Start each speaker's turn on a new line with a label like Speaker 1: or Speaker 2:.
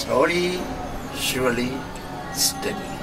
Speaker 1: Slowly, surely, steadily.